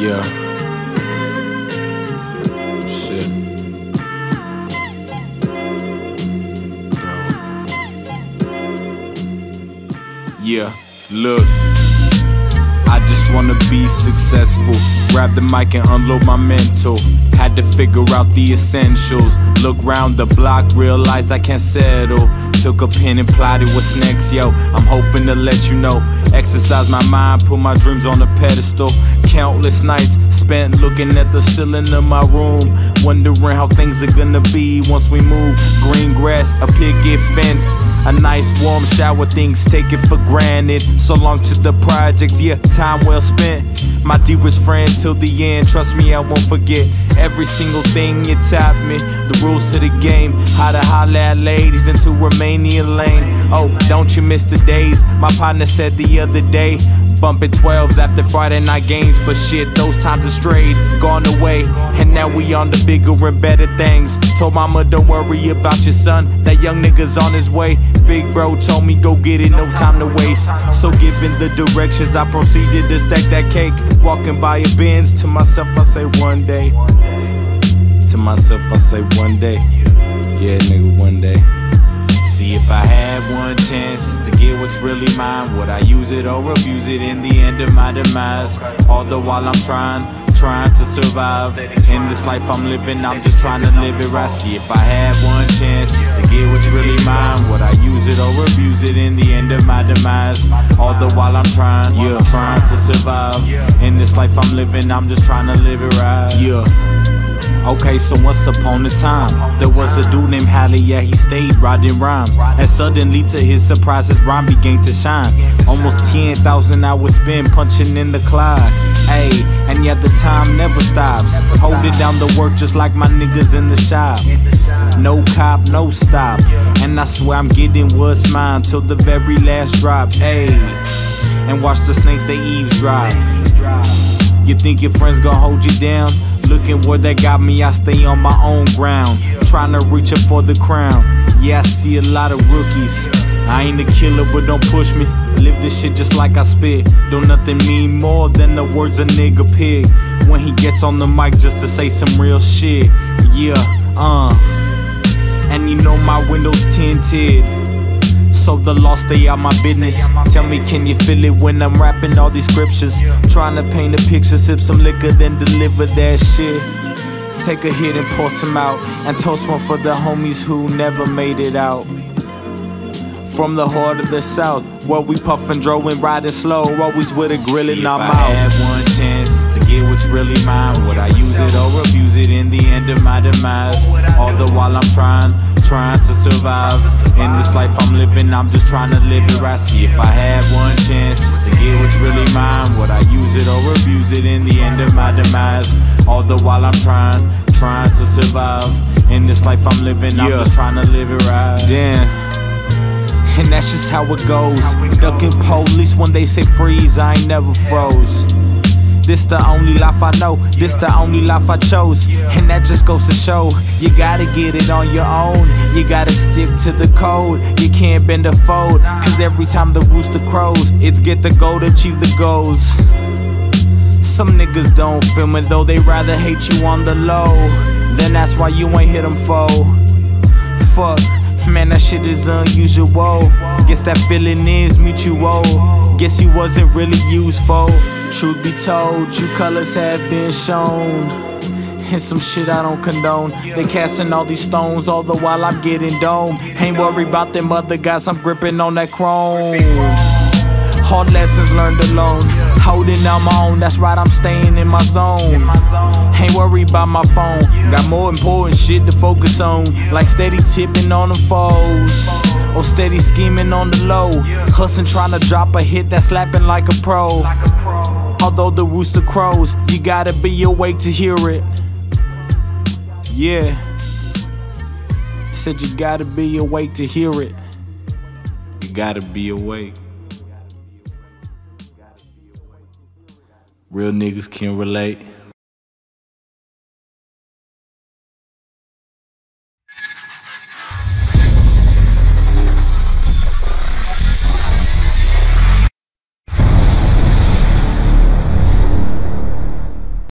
Yeah. Shit. Yeah, look. I just wanna be successful. Grab the mic and unload my mental. Had to figure out the essentials. Look round the block, realize I can't settle. Took a pen and plotted what's next, yo. I'm hoping to let you know. Exercise my mind, put my dreams on a pedestal. Countless nights spent looking at the ceiling of my room. Wondering how things are gonna be once we move. Green grass, a picket fence. A nice warm shower, things taken for granted. So long to the projects, yeah, time well spent. My dearest friend till the end, trust me, I won't forget every single thing you taught me. The rules to the game, how to holler at ladies into Romania lane. Oh, don't you miss the days? My partner said the other day. Bumping 12s after Friday night games, but shit, those times are strayed, gone away. And now we on the bigger and better things. Told mama, don't worry about your son, that young nigga's on his way. Big bro told me, go get it, no time to waste. So, given the directions, I proceeded to stack that cake. Walking by a Benz, to myself, I say one day. To myself, I say one day. Yeah, nigga, one day. If I had one chance just to get what's really mine. Would I use it or abuse it in the end of my demise? All the while I'm trying, trying to survive. In this life I'm living, I'm just trying to live it right. See if I had one chance just to get what's really mine. Would I use it or abuse it in the end of my demise? All the while I'm trying, yeah, trying to survive. In this life I'm living, I'm just trying to live it right. Yeah Okay, so once upon a time, there was a dude named Hallett, yeah, he stayed writing rhymes. And suddenly, to his surprise, his rhyme began to shine. Almost 10,000 hours spent punching in the clock. Ayy, and yet the time never stops. Holding down the work just like my niggas in the shop. No cop, no stop. And I swear I'm getting what's mine till the very last drop. Ayy, and watch the snakes, they eavesdrop. You think your friends gon' hold you down? Looking where they got me, I stay on my own ground. Trying to reach up for the crown. Yeah, I see a lot of rookies. I ain't a killer, but don't push me. Live this shit just like I spit. Don't nothing mean more than the words a nigga pick. When he gets on the mic just to say some real shit. Yeah, uh. And you know my windows tinted so the law stay out my business. Tell me, can you feel it when I'm rapping all these scriptures? Trying to paint a picture, sip some liquor, then deliver that shit. Take a hit and pour some out, and toast one for the homies who never made it out. From the heart of the south, where we puffin', drawin', riding slow, always with a grill in our mouth. I had one chance to get what's really mine, would I use it or abuse it in the end of my demise? All the while I'm trying, trying to survive. In this life I'm living, I'm just trying to live it right. See if I had one chance just to get what's really mine, would I use it or abuse it in the end of my demise? All the while I'm trying, trying to survive. In this life I'm living, I'm just trying to live it right. Damn. And that's just how it goes. Ducking police when they say freeze, I ain't never froze. This the only life I know, this the only life I chose. And that just goes to show you gotta get it on your own. You gotta stick to the code, you can't bend a fold. Cause every time the rooster crows, it's get the goal to achieve the goals. Some niggas don't feel me though, they rather hate you on the low. Then that's why you ain't hit them foe. Fuck. Man, that shit is unusual. Guess that feeling is mutual. Guess you wasn't really useful. Truth be told, true colors have been shown. And some shit I don't condone. They casting all these stones, all the while I'm getting dome. Ain't worried about them other guys, I'm gripping on that chrome. Hard lessons learned alone. Holding on my own, that's right, I'm staying in my zone. Ain't worried about my phone. Got more important shit to focus on. Like steady tipping on them foes. Or steady scheming on the low. Hustling trying to drop a hit that's slapping like a pro. Although the rooster crows, you gotta be awake to hear it. Yeah. Said you gotta be awake to hear it. You gotta be awake. Real niggas can relate.